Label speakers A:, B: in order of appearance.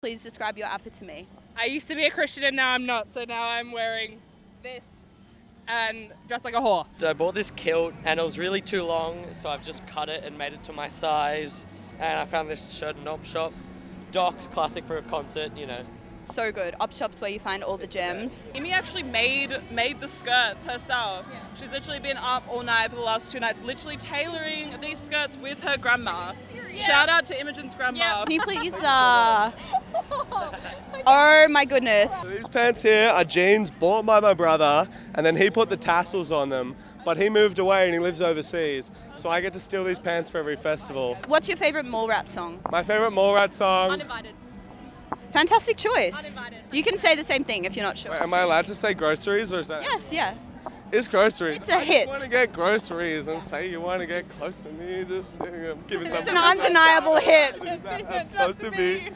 A: Please describe your outfit to me.
B: I used to be a Christian and now I'm not, so now I'm wearing this and dressed like a whore.
C: I bought this kilt and it was really too long, so I've just cut it and made it to my size. And I found this shirt in Op Shop. Docs, classic for a concert, you know.
A: So good. Op Shop's where you find all the gems.
D: Amy actually made made the skirts herself. She's literally been up all night for the last two nights, literally tailoring these skirts with her grandma. Shout out to Imogen's grandma. Yeah.
A: Can you please, uh... Oh my goodness.
E: These pants here are jeans bought by my brother, and then he put the tassels on them. But he moved away and he lives overseas, so I get to steal these pants for every festival.
A: What's your favorite Mallrat song?
E: My favorite Mallrat song.
D: Uninvited.
A: Fantastic choice. You can say the same thing if you're not sure.
E: Am I allowed to say groceries or is that?
A: Yes, yeah.
E: It's groceries.
A: It's a
E: I
A: hit.
E: want to get groceries and say you want to get close to me. Just 'em, giving
A: It's an undeniable hit.
E: Is that how it's supposed to be?